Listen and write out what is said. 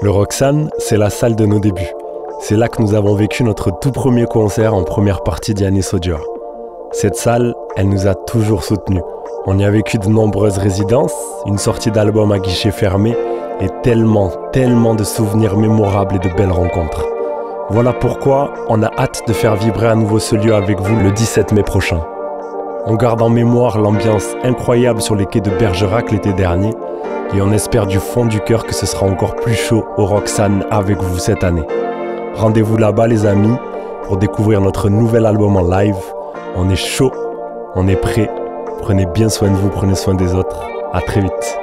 Le Roxane, c'est la salle de nos débuts. C'est là que nous avons vécu notre tout premier concert en première partie d'Yannis Audio. Cette salle, elle nous a toujours soutenus. On y a vécu de nombreuses résidences, une sortie d'album à guichet fermé et tellement, tellement de souvenirs mémorables et de belles rencontres. Voilà pourquoi on a hâte de faire vibrer à nouveau ce lieu avec vous le 17 mai prochain. On garde en mémoire l'ambiance incroyable sur les quais de Bergerac l'été dernier et on espère du fond du cœur que ce sera encore plus chaud au Roxane avec vous cette année. Rendez-vous là-bas les amis pour découvrir notre nouvel album en live. On est chaud, on est prêt. Prenez bien soin de vous, prenez soin des autres. À très vite.